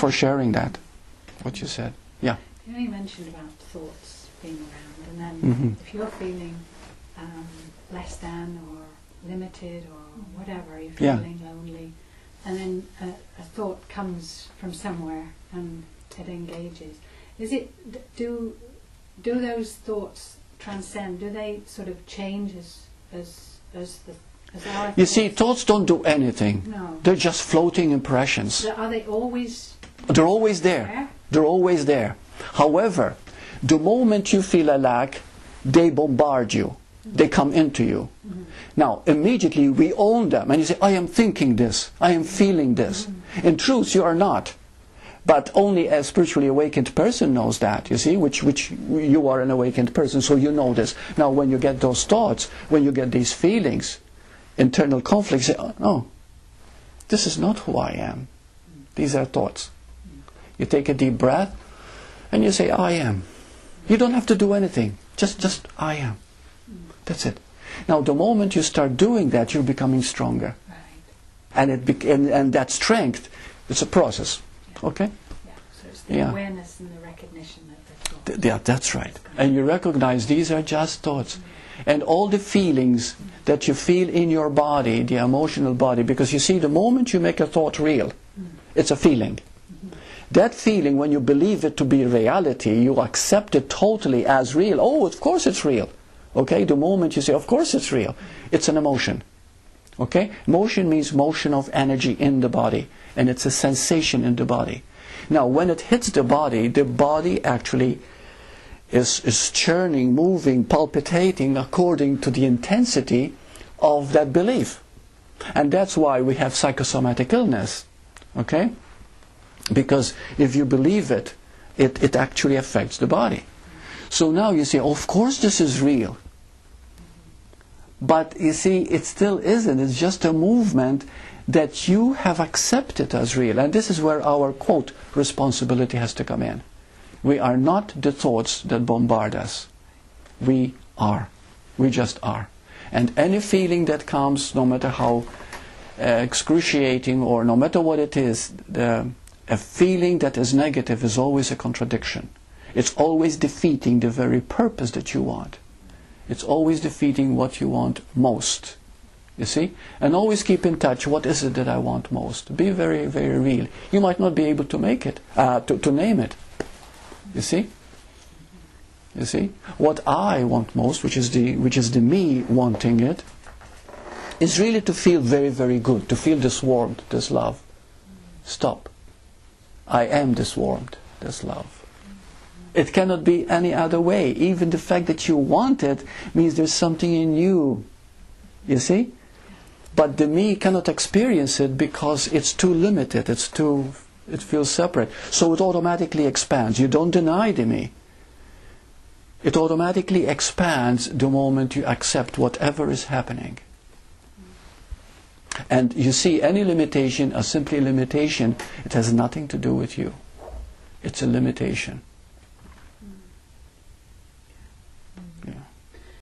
for sharing that. What you said. Yeah. You only mentioned about thoughts being around, and then Mhm. if you're feeling um, less than or limited or whatever, you're Yeah. feeling lonely, and then a, a thought comes from somewhere and it engages. Is it do do those thoughts transcend? Do they sort of change as as as the as our You see, thoughts? thoughts don't do anything. no. They're just floating impressions. So Are they always They're always there. They're always there. However, the moment you feel a lack, they bombard you. They come into you. Now, immediately we own them and you say, I am thinking this, I am feeling this. In truth, you are not. But only a spiritually awakened person knows that, you see, which, which you are an awakened person, so you know this. Now, when you get those thoughts, when you get these feelings, internal conflicts, say, oh, no, this is not who I am. These are thoughts. You take a deep breath and you say, I am. You don't have to do anything. Just, just, I am. That's it. Now, the moment you start doing that, you're becoming stronger. Right. And, it bec- and, and that strength, it's a process. Okay? Yeah. So it's the Yeah. awareness and the recognition that they're thoughts. Th- Yeah, that's right. And you recognize these are just thoughts. And all the feelings that you feel in your body, the emotional body, because you see, the moment you make a thought real, mm. it's a feeling. That feeling, when you believe it to be reality, you accept it totally as real. Oh, of course it's real. Okay? The moment you say, of course it's real, it's an emotion. Okay? Motion means motion of energy in the body, and it's a sensation in the body. Now, when it hits the body, the body actually is, is churning, moving, palpitating according to the intensity of that belief. And that's why we have psychosomatic illness. Okay? Because if you believe it, it, it actually affects the body. So now you say, of course this is real. But you see, it still isn't. It's just a movement that you have accepted as real. And this is where our, quote, responsibility has to come in. We are not the thoughts that bombard us. We are. We just are. And any feeling that comes, no matter how uh, excruciating or no matter what it is, the, a feeling that is negative is always a contradiction. It's always defeating the very purpose that you want. It's always defeating what you want most. You see? And always keep in touch. What is it that I want most? Be very, very real. You might not be able to make it, uh, to, to name it. You see? You see? What I want most, which is the which is the me wanting it, is really to feel very, very good, to feel this warmth, this love. Stop. I am this warmth, this love. It cannot be any other way. Even the fact that you want it means there's something in you. You see? But the me cannot experience it because it's too limited, it's too it feels separate. So it automatically expands. You don't deny the me. It automatically expands the moment you accept whatever is happening. And you see, any limitation, a simply limitation, it has nothing to do with you. It's a limitation.